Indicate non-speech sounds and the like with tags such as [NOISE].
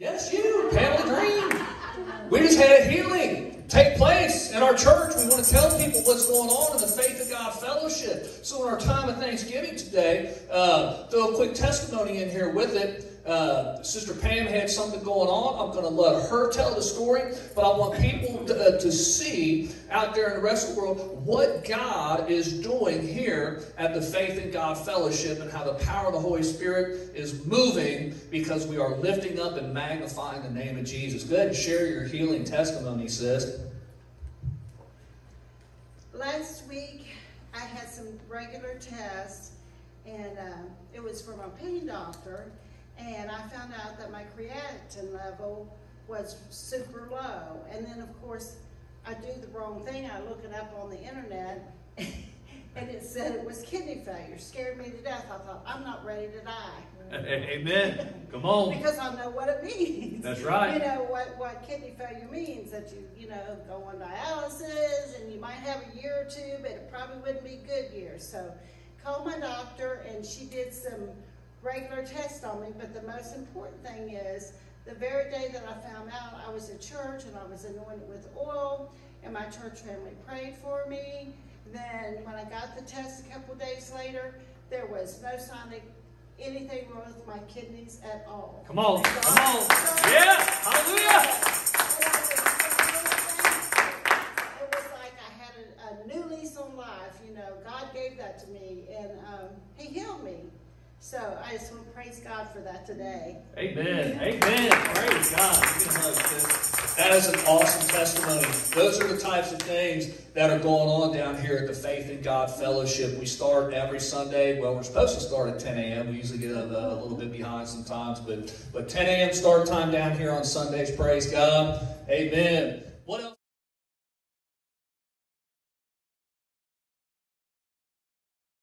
Yes, you, Pamela Green. We just had a healing take place in our church. We want to tell people what's going on in the Faith of God Fellowship. So, in our time of Thanksgiving today, uh, throw a quick testimony in here with it. Uh, Sister Pam had something going on. I'm going to let her tell the story, but I want people to, uh, to see out there in the rest of the world what God is doing here at the Faith in God Fellowship and how the power of the Holy Spirit is moving because we are lifting up and magnifying the name of Jesus. Go ahead and share your healing testimony, sis. Last week, I had some regular tests, and um, it was from a pain doctor, and I found out that my creatinine level was super low. And then, of course, I do the wrong thing. I look it up on the internet, [LAUGHS] and it said it was kidney failure. Scared me to death. I thought, I'm not ready to die. [LAUGHS] Amen. Come on. Because I know what it [LAUGHS] means. That's right. You know what, what kidney failure means that you, you know, go on dialysis and you might have a year or two, but it probably wouldn't be good years. So called my doctor and she regular tests on me, but the most important thing is the very day that I found out I was at church and I was anointed with oil and my church family prayed for me. Then when I got the test a couple days later, there was no sign of anything wrong with my kidneys at all. Come on. Come on. Yeah. Hallelujah. It was like I had a, a new lease on life, you know. God gave that to me, and um, He healed me. So I just want to praise God for that today. Amen. Amen. Praise God. That is an awesome testimony. Those are the types of things that are going on down here at the Faith in God Fellowship. We start every Sunday. Well, we're supposed to start at 10 a.m. We usually get a, a little bit behind sometimes, but but 10 a.m. start time down here on Sundays. Praise God. Amen. What else?